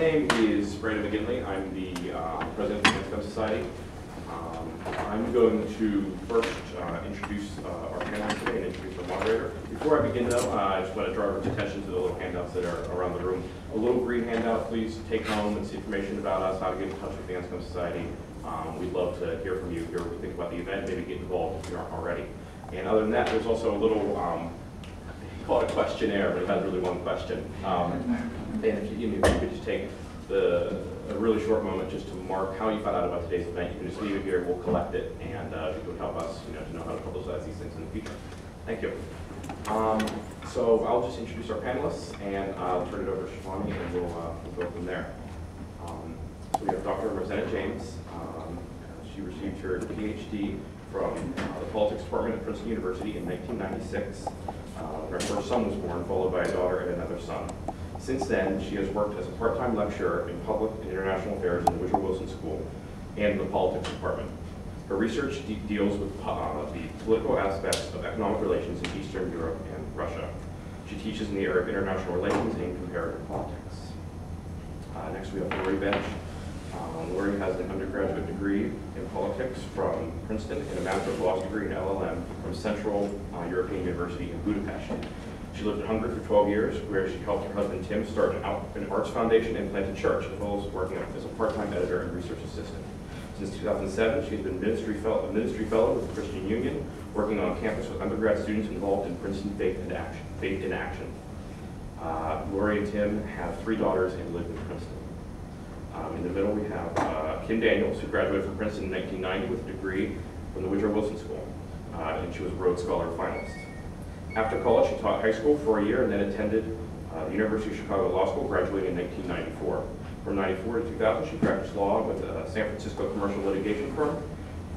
name is Brandon McGinley. I'm the uh, president of the Anscombe Society. Um, I'm going to first uh, introduce uh, our panel today and introduce our moderator. Before I begin though, I just want to draw everyone's attention to the little handouts that are around the room. A little green handout, please take home. It's information about us, how to get in touch with the Anscombe Society. Um, We'd love to hear from you, hear what you think about the event, maybe get involved if you aren't already. And other than that, there's also a little, um, call it a questionnaire, but it has really one question. Um, And if you, if you could just take the, a really short moment just to mark how you found out about today's event, you can just leave it here, we'll collect it, and uh, it would help us, you know, to know how to publicize these things in the future. Thank you. Um, So I'll just introduce our panelists, and I'll turn it over to Shivani, and we'll, uh, we'll go from there. Um, So we have Dr. Rosanna James. Um, She received her PhD from uh, the Politics Department at Princeton University in 1996. Uh, Her first son was born, followed by a daughter and another son. Since then, she has worked as a part-time lecturer in public and international affairs in the Woodrow Wilson School and the Politics Department. Her research de- deals with uh, the political aspects of economic relations in Eastern Europe and Russia. She teaches in the area of international relations and comparative politics. Uh, Next, we have Lori Bench. Lori has an undergraduate degree in politics from Princeton and a Master of degree in LLM from Central uh, European University in Budapest. She lived in Hungary for 12 years, where she helped her husband Tim start an, out, an arts foundation and plant a church, as well as working as a part-time editor and research assistant. Since 2007, she has been ministry fellow, a ministry fellow with the Christian Union, working on campus with undergrad students involved in Princeton Faith in Action. Faith in Action. Uh, Lori and Tim have three daughters and live in Princeton. Um, in the middle, we have uh, Kim Daniels, who graduated from Princeton in 1990 with a degree from the Woodrow Wilson School, uh, and she was a Rhodes Scholar finalist. After college, she taught high school for a year and then attended uh, the University of Chicago Law School, graduating in 1994. From 94 to 2000, she practiced law with a San Francisco commercial litigation firm,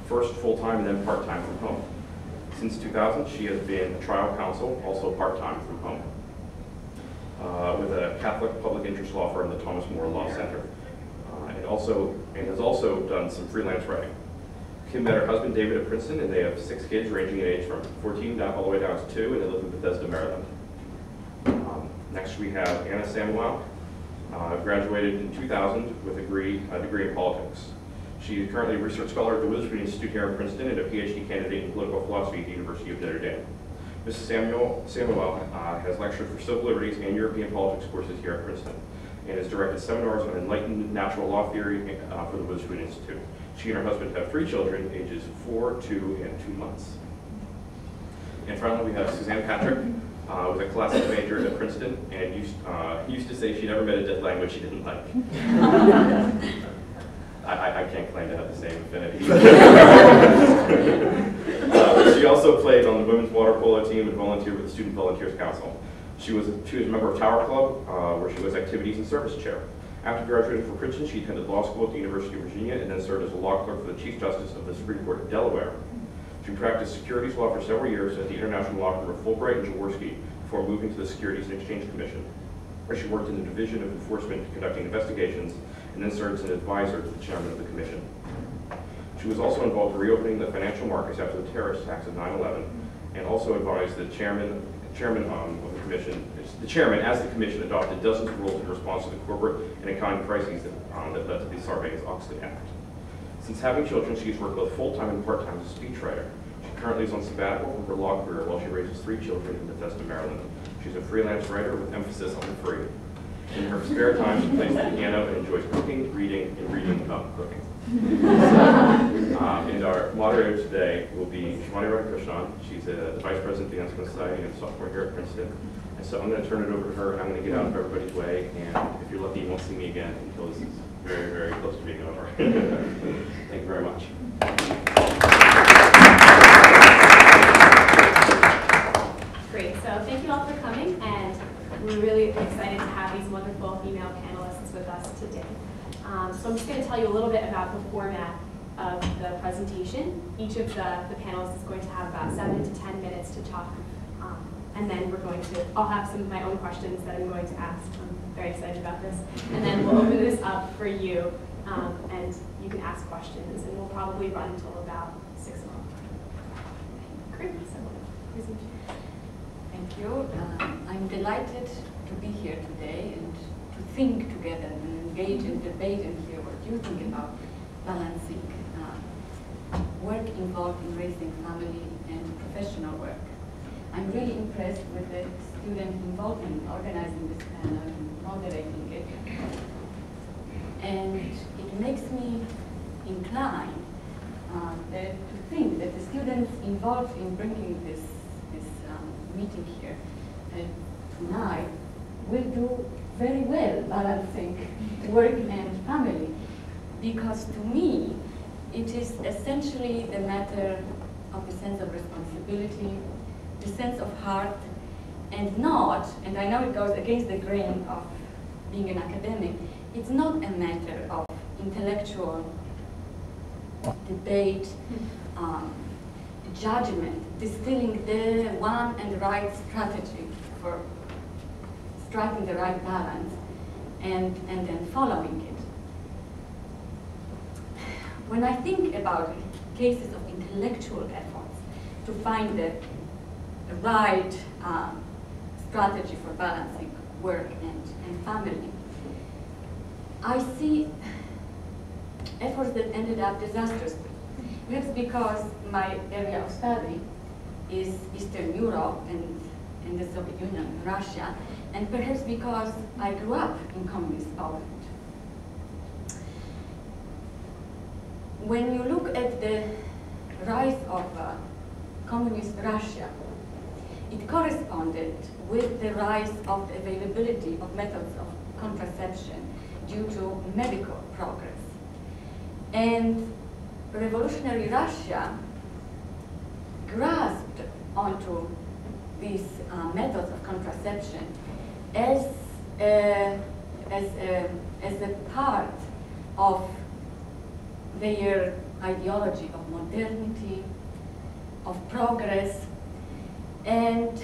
first full-time and then part-time from home. Since 2000, she has been trial counsel, also part-time from home, uh, with a Catholic public interest law firm, the Thomas More Law Center, uh, and also and has also done some freelance writing. Kim met her husband David at Princeton, and they have six kids ranging in age from 14 down all the way down to two, and they live in Bethesda, Maryland. Um, next, we have Anna Samuel, uh, graduated in 2000 with a degree, a degree in politics. She is currently a research scholar at the Witherspoon Institute here in Princeton and a PhD candidate in political philosophy at the University of Notre Dame. Mrs. Samuel, Samuel uh, has lectured for civil liberties and European politics courses here at Princeton and has directed seminars on enlightened natural law theory uh, for the Witherspoon Institute. She and her husband have three children, ages four, two, and two months. And finally, we have Suzanne Patrick, uh, with a classics major at Princeton, and used, uh, used to say she never met a dead language she didn't like. I, I, I can't claim to have the same affinity. uh, she also played on the women's water polo team and volunteered with the Student Volunteers Council. She was a, she was a member of Tower Club, uh, where she was activities and service chair. After graduating from Princeton, she attended law school at the University of Virginia and then served as a law clerk for the Chief Justice of the Supreme Court of Delaware. She practiced securities law for several years at the international law firm of Fulbright and Jaworski before moving to the Securities and Exchange Commission, where she worked in the Division of Enforcement conducting investigations and then served as an advisor to the chairman of the commission. She was also involved in reopening the financial markets after the terrorist attacks of 9/11 and also advised the chairman, chairman um, of the commission, the chairman as the commission adopted dozens of rules in response to the corporate and accounting crises that, um, that led to the Sarbanes-Oxley Act. Since having children, she has worked both full-time and part-time as a speechwriter. She currently is on sabbatical from her law career while she raises three children in Bethesda, Maryland. She's a freelance writer with emphasis on the free. In her spare time, she plays the piano and enjoys cooking, reading, and reading about cooking. um, and our moderator today will be Shivani Radhakrishnan. She's a, the Vice President of the Anscombe Society and a sophomore here at Princeton. And so I'm going to turn it over to her, and I'm going to get out of everybody's way. And if you're lucky, you won't see me again until this is very, very close to being over. Thank you very much. Great, so thank you all for coming, and we're really excited to these wonderful female panelists with us today. Um, so I'm just going to tell you a little bit about the format of the presentation. Each of the, the panelists is going to have about seven to 10 minutes to talk, um, and then we're going to, I'll have some of my own questions that I'm going to ask. I'm very excited about this. And then we'll open this up for you, um, and you can ask questions, and we'll probably run until about 6 o'clock. Great, Thank you. Uh, I'm delighted to be here today and to think together and engage in debate and hear what you think about balancing uh, work involved in raising family and professional work. I'm really impressed with the student involvement in organizing this panel and moderating it. And it makes me inclined uh, to think that the students involved in bringing this, this um, meeting here uh, tonight will do very well balancing work and family. Because to me, it is essentially the matter of the sense of responsibility, the sense of heart, and not, and I know it goes against the grain of being an academic, it's not a matter of intellectual debate, um, judgment, distilling the one and right strategy for striking the right balance and, and then following it. When I think about cases of intellectual efforts to find the right um, strategy for balancing work and, and family, I see efforts that ended up disastrously. Perhaps because my area of study is Eastern Europe and, and the Soviet Union, Russia, and perhaps because I grew up in communist Poland. When you look at the rise of uh, communist Russia, it corresponded with the rise of the availability of methods of contraception due to medical progress. And revolutionary Russia grasped onto these uh, methods of contraception as a, as, a, as a part of their ideology of modernity, of progress, and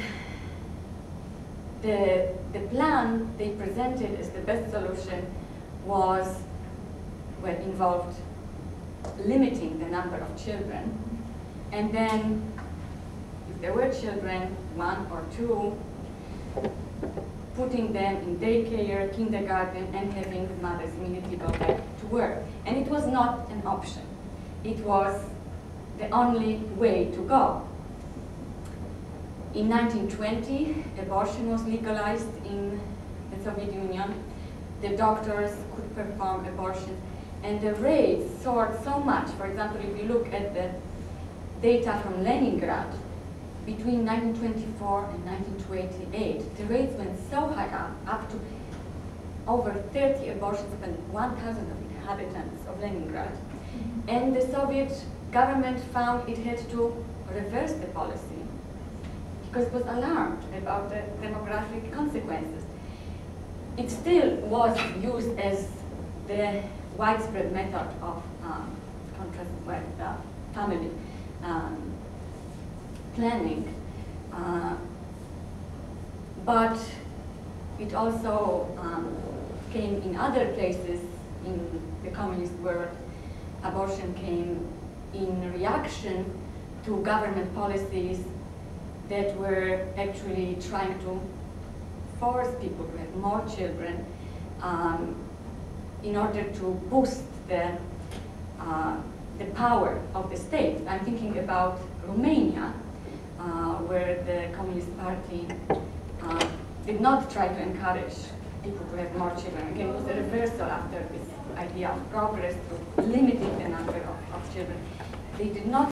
the, the plan they presented as the best solution was, well, involved limiting the number of children. And then, there were children, one or two, putting them in daycare, kindergarten, and having mothers immediately go back to work. And it was not an option. It was the only way to go. In 1920, abortion was legalized in the Soviet Union. The doctors could perform abortion and the rates soared so much. For example, if you look at the data from Leningrad, between 1924 and 1928, the rates went so high up, up to over 30 abortions per 1,000 inhabitants of Leningrad. And the Soviet government found it had to reverse the policy because it was alarmed about the demographic consequences. It still was used as the widespread method of um, contrast with uh, family um, planning. Uh, but it also um, came in other places in the communist world. Abortion came in reaction to government policies that were actually trying to force people to have more children um, in order to boost the, uh, the power of the state. I'm thinking about Romania, where the Communist Party uh, did not try to encourage people to have more children. Again, it was a reversal after this idea of progress to limiting the number of, of children. They did not